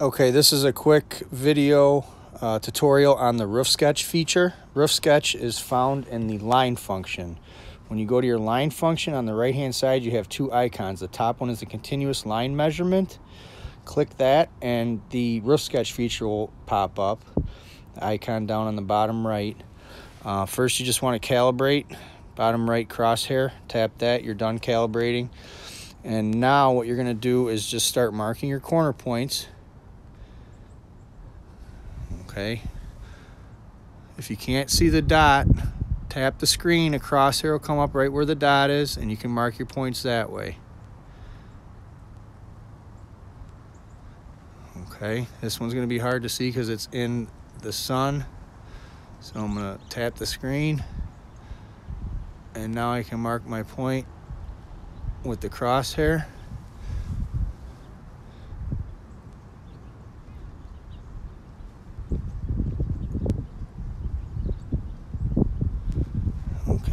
Okay, this is a quick video uh, tutorial on the roof sketch feature. Roof sketch is found in the line function. When you go to your line function on the right hand side, you have two icons. The top one is the continuous line measurement. Click that and the roof sketch feature will pop up. The icon down on the bottom right. Uh, first, you just want to calibrate. Bottom right crosshair, tap that, you're done calibrating. And now what you're going to do is just start marking your corner points okay? If you can't see the dot, tap the screen, a crosshair will come up right where the dot is, and you can mark your points that way. Okay, this one's gonna be hard to see because it's in the sun. So I'm gonna tap the screen, and now I can mark my point with the crosshair.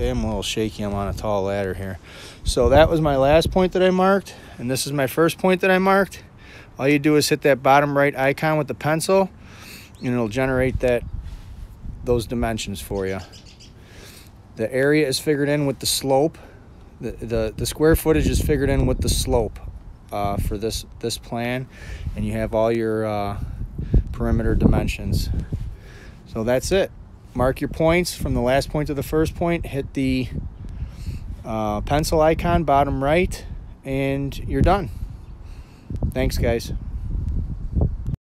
Okay, I'm a little shaky. I'm on a tall ladder here. So that was my last point that I marked. And this is my first point that I marked. All you do is hit that bottom right icon with the pencil and it'll generate that those dimensions for you. The area is figured in with the slope. The, the, the square footage is figured in with the slope uh, for this, this plan. And you have all your uh, perimeter dimensions. So that's it mark your points from the last point to the first point, hit the uh, pencil icon bottom right, and you're done. Thanks, guys.